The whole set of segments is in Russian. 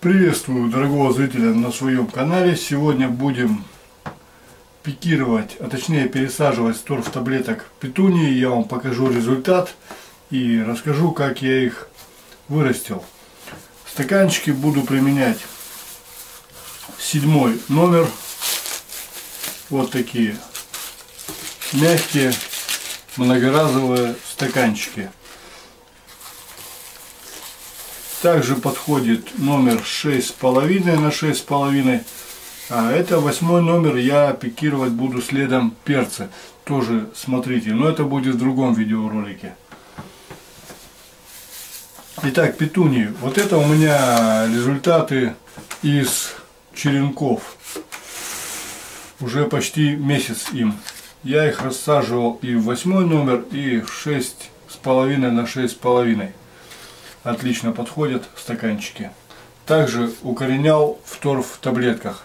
Приветствую дорогого зрителя на своем канале. Сегодня будем пикировать, а точнее пересаживать торф таблеток петунии. Я вам покажу результат и расскажу, как я их вырастил. Стаканчики буду применять седьмой номер. Вот такие мягкие многоразовые стаканчики. Также подходит номер 6,5 на 6,5. А это восьмой номер, я пикировать буду следом перца. Тоже смотрите, но это будет в другом видеоролике. Итак, петунии. Вот это у меня результаты из черенков. Уже почти месяц им. Я их рассаживал и в восьмой номер, и в шесть с половиной на шесть с половиной отлично подходят стаканчики. Также укоренял в торф в таблетках.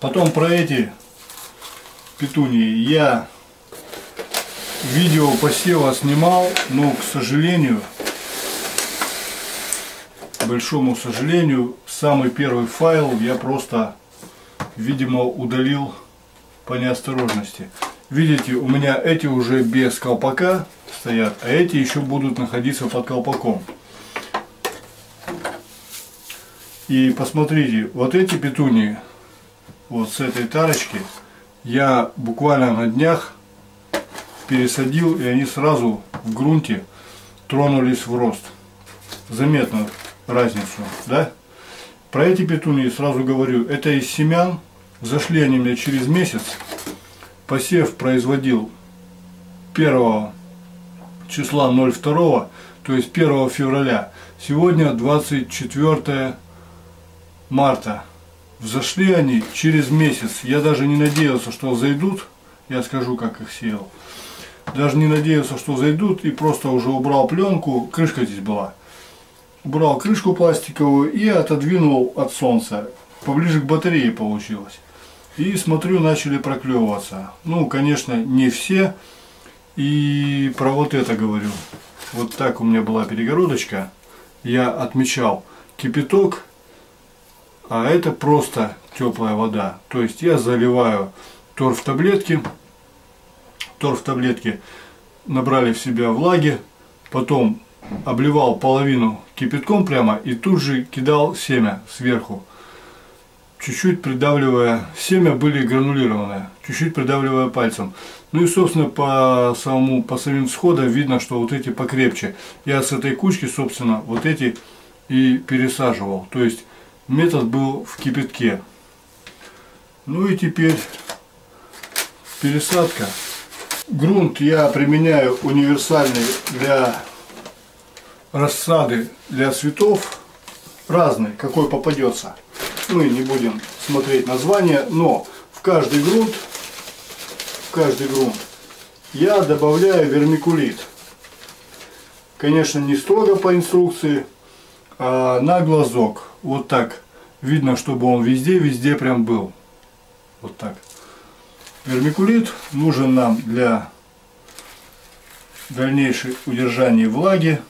Потом про эти петунии я видео посева снимал, но, к сожалению, большому сожалению, самый первый файл я просто, видимо, удалил по неосторожности. Видите, у меня эти уже без колпака стоят, а эти еще будут находиться под колпаком. И посмотрите, вот эти петунии, вот с этой тарочки, я буквально на днях пересадил, и они сразу в грунте тронулись в рост. Заметно разницу, да? Про эти петунии сразу говорю, это из семян, зашли они мне через месяц, посев производил 1 числа 02, то есть 1 февраля. Сегодня 24 марта. Взошли они через месяц. Я даже не надеялся, что зайдут. Я скажу, как их сеял. Даже не надеялся, что зайдут. И просто уже убрал пленку. Крышка здесь была. Убрал крышку пластиковую и отодвинул от солнца. Поближе к батарее получилось. И смотрю, начали проклевываться. Ну, конечно, не все. И про вот это говорю. Вот так у меня была перегородочка. Я отмечал кипяток, а это просто теплая вода. То есть я заливаю торф таблетки. Торф таблетки набрали в себя влаги. Потом обливал половину кипятком прямо и тут же кидал семя сверху чуть-чуть придавливая, семя были гранулированные, чуть-чуть придавливая пальцем. Ну и, собственно, по самому, по самим сходам видно, что вот эти покрепче. Я с этой кучки, собственно, вот эти и пересаживал. То есть метод был в кипятке. Ну и теперь пересадка. Грунт я применяю универсальный для рассады для цветов. Разный, какой попадется мы не будем смотреть название, но в каждый грунт, в каждый грунт я добавляю вермикулит. Конечно, не строго по инструкции, а на глазок. Вот так. Видно, чтобы он везде-везде прям был. Вот так. Вермикулит нужен нам для дальнейшего удержания влаги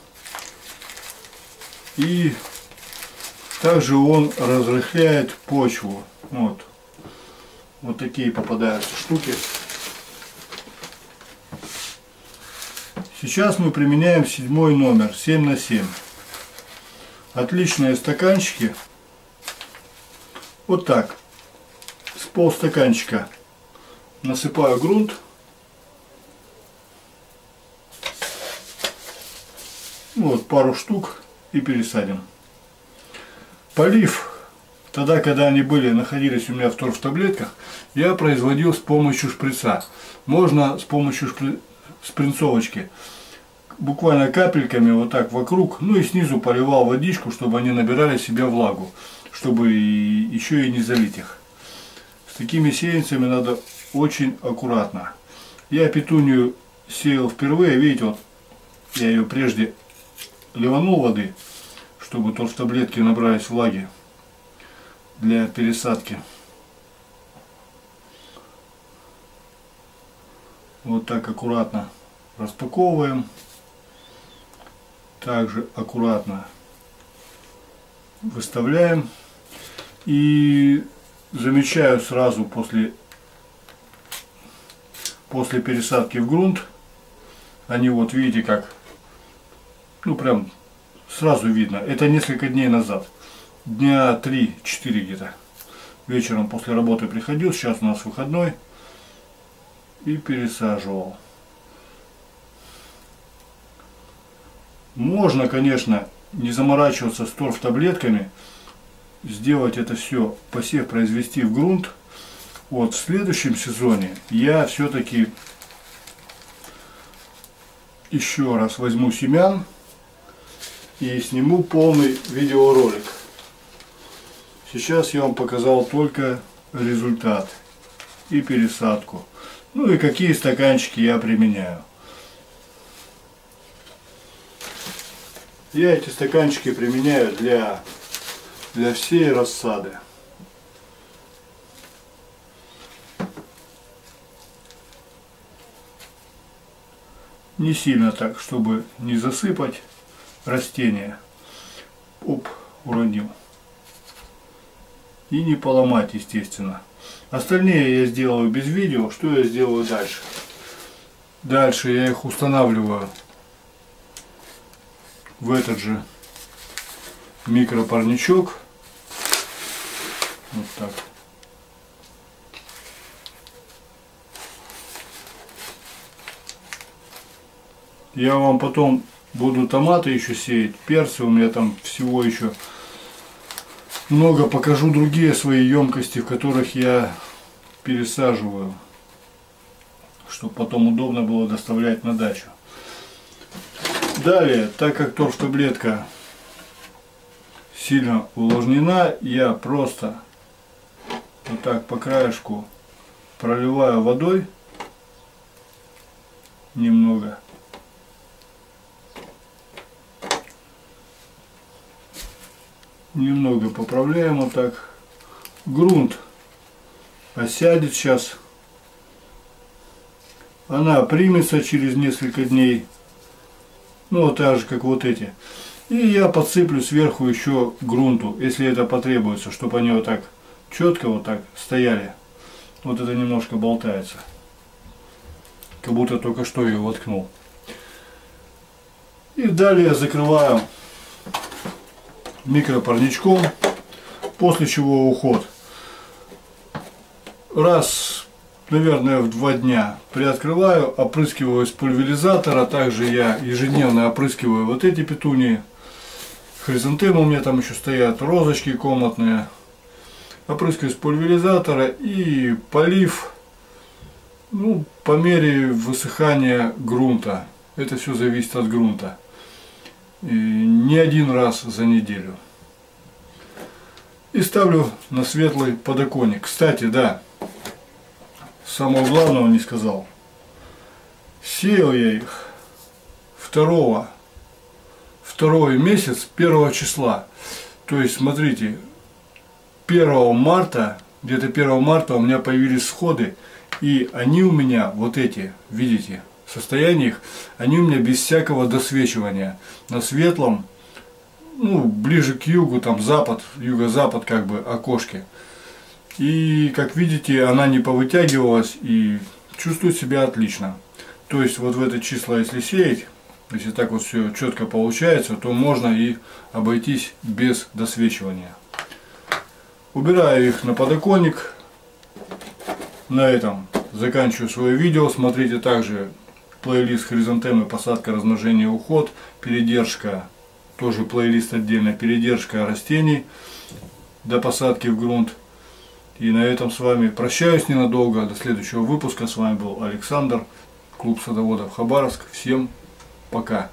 и также он разрыхляет почву. Вот. Вот такие попадаются штуки. Сейчас мы применяем седьмой номер 7 на 7. Отличные стаканчики. Вот так. С полстаканчика насыпаю грунт. Вот пару штук и пересадим. Полив, тогда, когда они были, находились у меня в торф-таблетках, я производил с помощью шприца. Можно с помощью шпри... спринцовочки. Буквально капельками вот так вокруг, ну и снизу поливал водичку, чтобы они набирали себе влагу, чтобы и, еще и не залить их. С такими сеянцами надо очень аккуратно. Я петунию сеял впервые, видите, вот я ее прежде ливанул воды, чтобы таблетке набрались влаги для пересадки. Вот так аккуратно распаковываем. Также аккуратно выставляем. И замечаю сразу после, после пересадки в грунт, они вот видите как, ну прям сразу видно, это несколько дней назад, дня 3-4 где-то. Вечером после работы приходил, сейчас у нас выходной, и пересаживал. Можно, конечно, не заморачиваться с торф таблетками, сделать это все, посев произвести в грунт. Вот в следующем сезоне я все-таки еще раз возьму семян и сниму полный видеоролик. Сейчас я вам показал только результат и пересадку. Ну и какие стаканчики я применяю. Я эти стаканчики применяю для, для всей рассады. Не сильно так, чтобы не засыпать растения. Оп, уронил. И не поломать, естественно. Остальные я сделаю без видео. Что я сделаю дальше? Дальше я их устанавливаю в этот же микропарничок. Вот так. Я вам потом буду томаты еще сеять, перцы, у меня там всего еще много. Покажу другие свои емкости, в которых я пересаживаю, чтобы потом удобно было доставлять на дачу. Далее, так как торф-таблетка сильно увлажнена, я просто вот так по краешку проливаю водой немного. Немного поправляем вот так. Грунт осядет сейчас. Она примется через несколько дней. Ну, вот так же, как вот эти. И я подсыплю сверху еще грунту, если это потребуется, чтобы они вот так четко вот так стояли. Вот это немножко болтается. Как будто только что ее воткнул. И далее закрываю микропарничком, после чего уход. Раз наверное, в два дня приоткрываю, опрыскиваю из пульверизатора. Также я ежедневно опрыскиваю вот эти петунии. Хризантемы у меня там еще стоят, розочки комнатные. Опрыскиваю из пульверизатора и полив ну, по мере высыхания грунта. Это все зависит от грунта. И не один раз за неделю. И ставлю на светлый подоконник. Кстати, да, самого главного не сказал. Сеял я их второго, второй месяц, первого числа. То есть, смотрите, 1 марта, где-то 1 марта у меня появились сходы, и они у меня, вот эти, видите, состояние их, они у меня без всякого досвечивания. На светлом, ну, ближе к югу, там запад, юго-запад, как бы, окошке. И, как видите, она не повытягивалась и чувствует себя отлично. То есть, вот в это число, если сеять, если так вот все четко получается, то можно и обойтись без досвечивания. Убираю их на подоконник. На этом заканчиваю свое видео. Смотрите также плейлист хризантемы, посадка, размножение, уход, передержка, тоже плейлист отдельно, передержка растений до посадки в грунт. И на этом с вами прощаюсь ненадолго. До следующего выпуска. С вами был Александр, клуб садоводов Хабаровск. Всем пока.